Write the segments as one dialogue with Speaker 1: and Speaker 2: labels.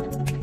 Speaker 1: Thank you.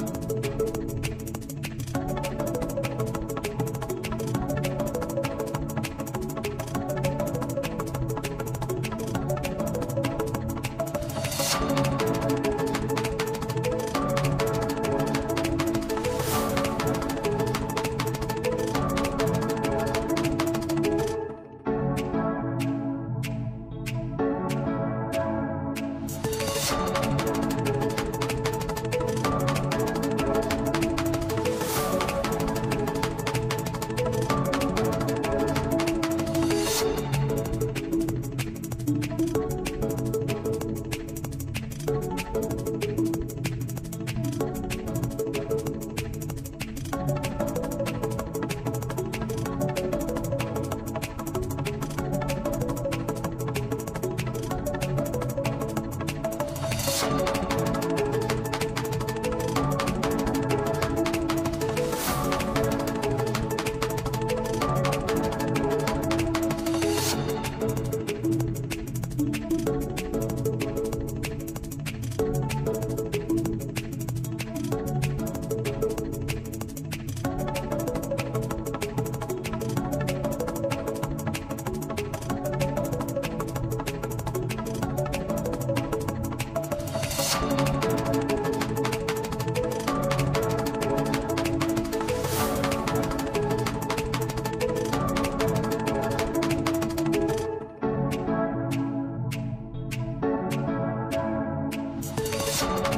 Speaker 1: Peace.